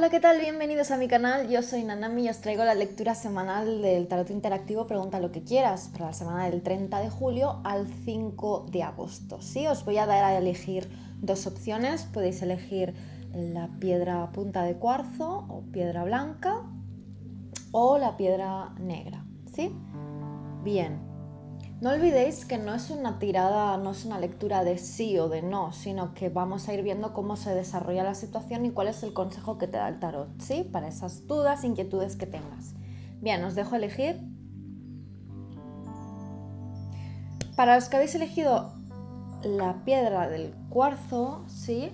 Hola, ¿qué tal? Bienvenidos a mi canal. Yo soy Nanami y os traigo la lectura semanal del tarot interactivo Pregunta lo que quieras para la semana del 30 de julio al 5 de agosto. Sí, os voy a dar a elegir dos opciones. Podéis elegir la piedra punta de cuarzo o piedra blanca o la piedra negra. ¿Sí? Bien, no olvidéis que no es una tirada, no es una lectura de sí o de no, sino que vamos a ir viendo cómo se desarrolla la situación y cuál es el consejo que te da el tarot, ¿sí? Para esas dudas, inquietudes que tengas. Bien, os dejo elegir. Para los que habéis elegido la piedra del cuarzo, ¿sí?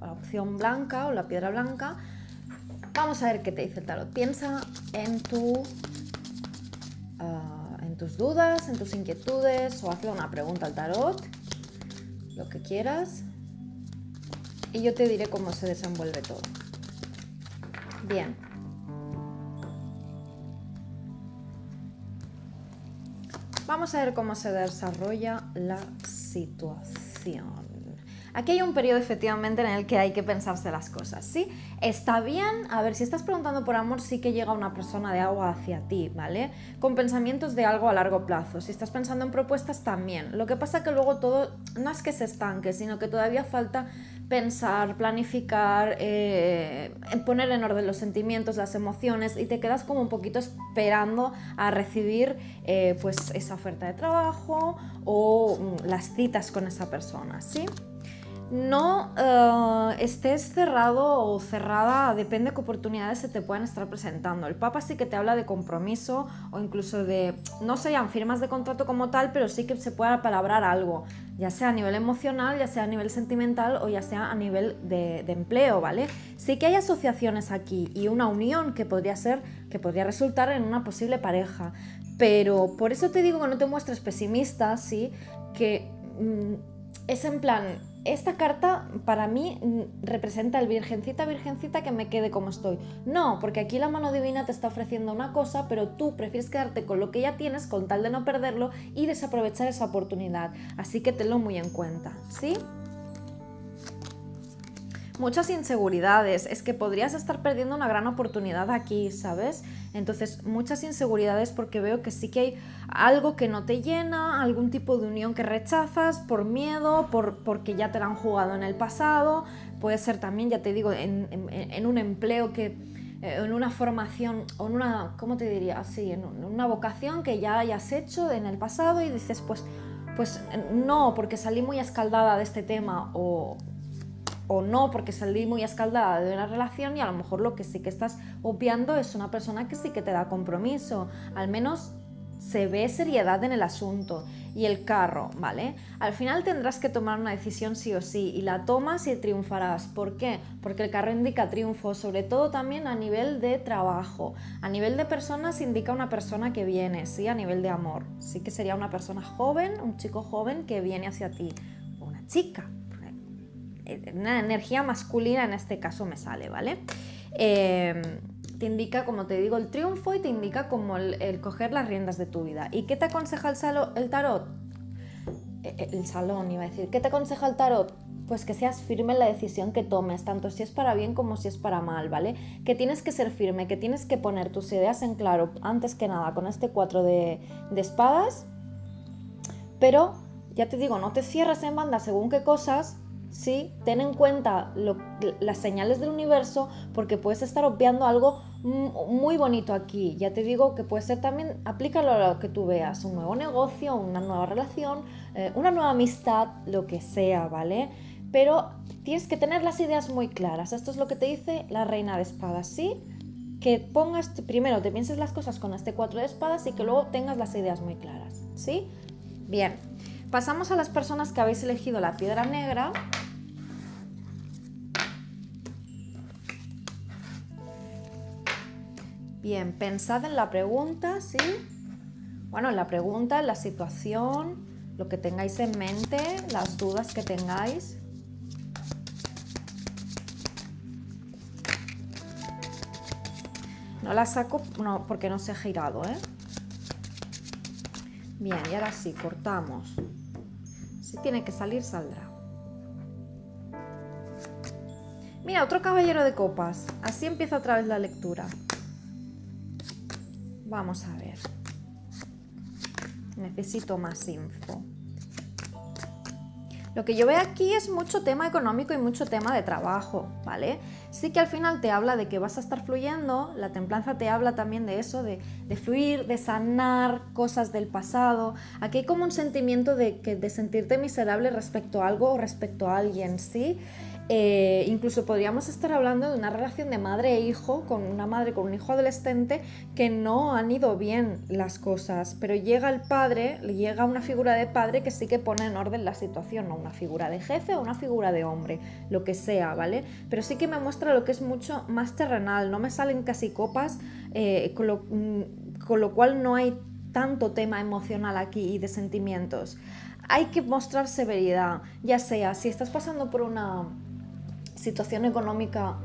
La opción blanca o la piedra blanca, vamos a ver qué te dice el tarot. Piensa en tu... Tus dudas, en tus inquietudes o hazle una pregunta al tarot, lo que quieras, y yo te diré cómo se desenvuelve todo. Bien. Vamos a ver cómo se desarrolla la situación. Aquí hay un periodo efectivamente en el que hay que pensarse las cosas, ¿sí? Está bien, a ver, si estás preguntando por amor, sí que llega una persona de agua hacia ti, ¿vale? Con pensamientos de algo a largo plazo. Si estás pensando en propuestas, también. Lo que pasa que luego todo, no es que se estanque, sino que todavía falta pensar, planificar, eh, poner en orden los sentimientos, las emociones y te quedas como un poquito esperando a recibir eh, pues esa oferta de trabajo o mm, las citas con esa persona, ¿sí? No eh, estés cerrado o cerrada, depende de qué oportunidades se te puedan estar presentando. El Papa sí que te habla de compromiso o incluso de, no sean firmas de contrato como tal, pero sí que se pueda palabrar algo, ya sea a nivel emocional, ya sea a nivel sentimental o ya sea a nivel de, empleo, ¿vale? Sí que hay asociaciones aquí y una unión que podría ser, que podría resultar en una posible pareja. Pero por eso te digo que no te muestres pesimista, ¿sí? Que mm, es en plan, esta carta para mí representa el virgencita, virgencita que me quede como estoy. No, porque aquí la mano divina te está ofreciendo una cosa, pero tú prefieres quedarte con lo que ya tienes con tal de no perderlo y desaprovechar esa oportunidad. Así que tenlo muy en cuenta, ¿sí? Muchas inseguridades. Es que podrías estar perdiendo una gran oportunidad aquí, ¿sabes? Entonces, muchas inseguridades porque veo que sí que hay algo que no te llena, algún tipo de unión que rechazas por miedo, por, porque ya te la han jugado en el pasado. Puede ser también, ya te digo, en, un empleo que eh, en una formación o en una, ¿cómo te diría? Así, en una vocación que ya hayas hecho en el pasado y dices, pues, pues no, porque salí muy escaldada de este tema o o no porque salí muy escaldada de una relación y a lo mejor lo que sí que estás obviando es una persona que sí que te da compromiso, al menos se ve seriedad en el asunto y el carro, ¿vale? Al final tendrás que tomar una decisión sí o sí y la tomas y triunfarás. ¿Por qué? Porque el carro indica triunfo, sobre todo también a nivel de trabajo. A nivel de personas indica una persona que viene, sí, a nivel de amor. Sí que sería una persona joven, un chico joven que viene hacia ti, una chica, una energía masculina en este caso me sale, ¿vale? Em, te indica, como te digo, el triunfo y te indica como el, coger las riendas de tu vida. ¿Y qué te aconseja el, el tarot? E, e, el salón, iba a decir. ¿Qué te aconseja el tarot? Pues que seas firme en la decisión que tomes, tanto si es para bien como si es para mal, ¿vale? Que tienes que ser firme, que tienes que poner tus ideas en claro, antes que nada, con este 4 de, de espadas. Pero, ya te digo, no te cierres en banda según qué cosas, ¿sí? Ten en cuenta las señales del universo porque puedes estar obviando algo muy bonito aquí. Ya te digo que puede ser también, aplícalo a lo que tú veas, un nuevo negocio, una nueva relación, eh, una nueva amistad, lo que sea, ¿vale? Pero tienes que tener las ideas muy claras. Esto es lo que te dice la reina de espadas, ¿sí? Que pongas, primero te pienses las cosas con este cuatro de espadas y que luego tengas las ideas muy claras, ¿sí? Bien, pasamos a las personas que habéis elegido la piedra negra Bien, pensad en la pregunta, ¿sí? Bueno, en la pregunta, en la situación, lo que tengáis en mente, las dudas que tengáis. No la saco no, porque no se ha girado, ¿eh? Bien, y ahora sí, cortamos. Si tiene que salir, saldrá. Mira, otro caballero de copas. Así empieza otra vez la lectura. Vamos a ver. Necesito más info. Lo que yo veo aquí es mucho tema económico y mucho tema de trabajo, ¿vale? Sí que al final te habla de que vas a estar fluyendo, la templanza te habla también de eso, de, fluir, de sanar cosas del pasado. Aquí hay como un sentimiento de, que, de sentirte miserable respecto a algo o respecto a alguien, ¿sí? Eh, incluso podríamos estar hablando de una relación de madre e hijo, con una madre con un hijo adolescente, que no han ido bien las cosas, pero llega el padre, llega una figura de padre que sí que pone en orden la situación, no una figura de jefe o una figura de hombre, lo que sea, ¿vale? Pero sí que me muestra lo que es mucho más terrenal, no me salen casi copas, eh, con, lo, mm, con lo cual no hay tanto tema emocional aquí y de sentimientos. Hay que mostrar severidad, ya sea si estás pasando por una situación económica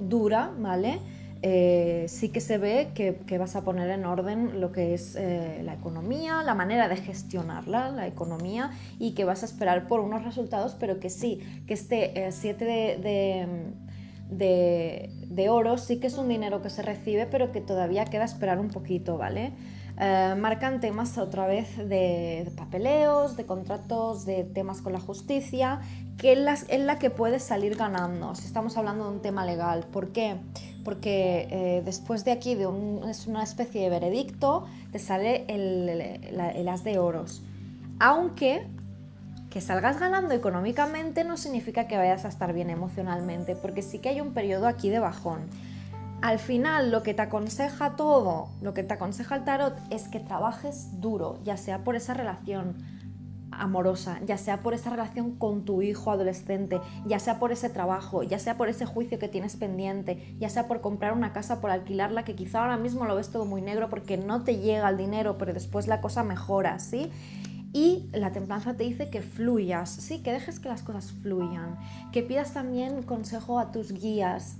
dura, ¿vale? Eh, sí que se ve que, vas a poner en orden lo que es eh, la economía, la manera de gestionarla, la economía, y que vas a esperar por unos resultados, pero que sí, que este 7 de, de, de, oro sí que es un dinero que se recibe, pero que todavía queda esperar un poquito, ¿vale? Eh, marcan temas otra vez de, papeleos, de contratos, de temas con la justicia, que es la, que puedes salir ganando, si estamos hablando de un tema legal. ¿Por qué? Porque eh, después de aquí, de es una especie de veredicto, te sale el, el as de oros. Aunque que salgas ganando económicamente no significa que vayas a estar bien emocionalmente, porque sí que hay un periodo aquí de bajón al final lo que te aconseja todo, lo que te aconseja el tarot es que trabajes duro, ya sea por esa relación amorosa, ya sea por esa relación con tu hijo adolescente, ya sea por ese trabajo, ya sea por ese juicio que tienes pendiente, ya sea por comprar una casa, por alquilarla, que quizá ahora mismo lo ves todo muy negro porque no te llega el dinero, pero después la cosa mejora, ¿sí? Y la templanza te dice que fluyas, ¿sí? Que dejes que las cosas fluyan, que pidas también consejo a tus guías,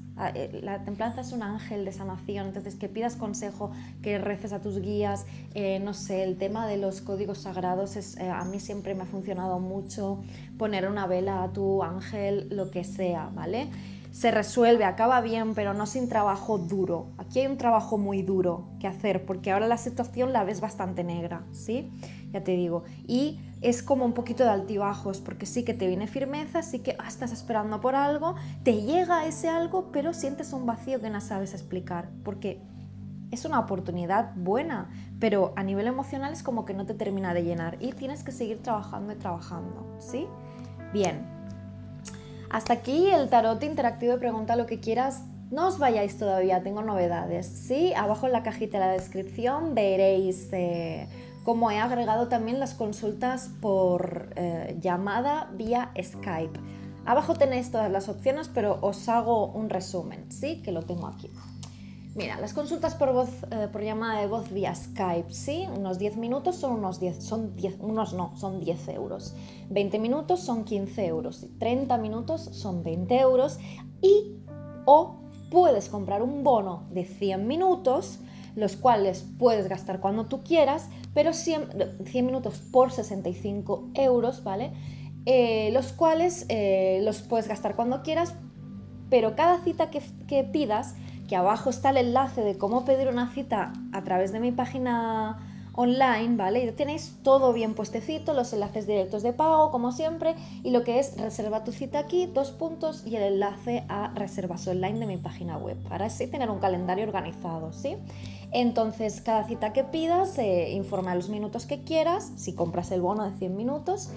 la templanza es un ángel de sanación, entonces que pidas consejo, que reces a tus guías, eh, no sé, el tema de los códigos sagrados es, eh, a mí siempre me ha funcionado mucho, poner una vela a tu ángel, lo que sea, ¿vale? Se resuelve, acaba bien, pero no sin trabajo duro. Aquí hay un trabajo muy duro que hacer, porque ahora la situación la ves bastante negra, ¿sí? Ya te digo. Y es como un poquito de altibajos, porque sí que te viene firmeza, sí que ah, estás esperando por algo, te llega ese algo, pero sientes un vacío que no sabes explicar, porque es una oportunidad buena, pero a nivel emocional es como que no te termina de llenar y tienes que seguir trabajando y trabajando, ¿sí? Bien. Hasta aquí el tarot interactivo de pregunta lo que quieras. No os vayáis todavía, tengo novedades, ¿sí? Abajo en la cajita de la descripción veréis... Eh, como he agregado también las consultas por eh, llamada vía Skype. Abajo tenéis todas las opciones, pero os hago un resumen, ¿sí? Que lo tengo aquí. Mira, las consultas por, voz, eh, por llamada de voz vía Skype, ¿sí? Unos 10 minutos son unos 10, son 10, unos no, son 10 euros. 20 minutos son 15 euros. 30 minutos son 20 euros. Y o puedes comprar un bono de 100 minutos los cuales puedes gastar cuando tú quieras, pero 100, minutos por 65 euros, ¿vale? Eh, los cuales eh, los puedes gastar cuando quieras, pero cada cita que, que pidas, que abajo está el enlace de cómo pedir una cita a través de mi página online, ¿vale? Y tenéis todo bien puestecito, los enlaces directos de pago, como siempre, y lo que es reserva tu cita aquí, dos puntos, y el enlace a reservas online de mi página web, para así tener un calendario organizado, ¿sí? Entonces, cada cita que pidas, eh, informa los minutos que quieras, si compras el bono de 100 minutos,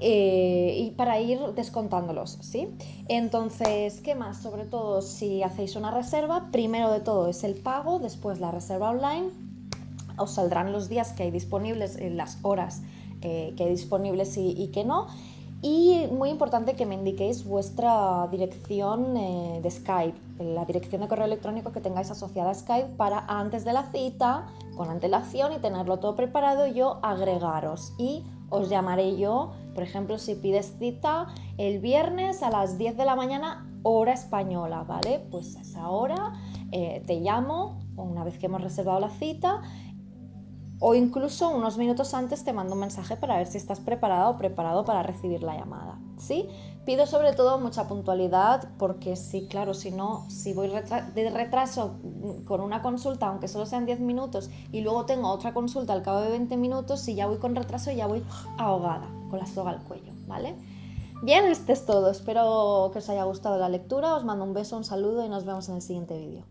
eh, y para ir descontándolos, ¿sí? Entonces, ¿qué más? Sobre todo, si hacéis una reserva, primero de todo es el pago, después la reserva online, os saldrán los días que hay disponibles, eh, las horas eh, que hay disponibles y, que no. Y muy importante que me indiquéis vuestra dirección de Skype, la dirección de correo electrónico que tengáis asociada a Skype para antes de la cita, con antelación y tenerlo todo preparado, yo agregaros y os llamaré yo, por ejemplo, si pides cita el viernes a las 10 de la mañana, hora española, ¿vale? Pues a esa hora te llamo, una vez que hemos reservado la cita, o incluso unos minutos antes te mando un mensaje para ver si estás preparado o preparado para recibir la llamada. ¿sí? Pido sobre todo mucha puntualidad porque sí, claro, si no, si voy de retraso con una consulta, aunque solo sean 10 minutos, y luego tengo otra consulta al cabo de 20 minutos, si ya voy con retraso ya voy ahogada, con la soga al cuello, ¿vale? Bien, este es todo. Espero que os haya gustado la lectura. Os mando un beso, un saludo y nos vemos en el siguiente vídeo.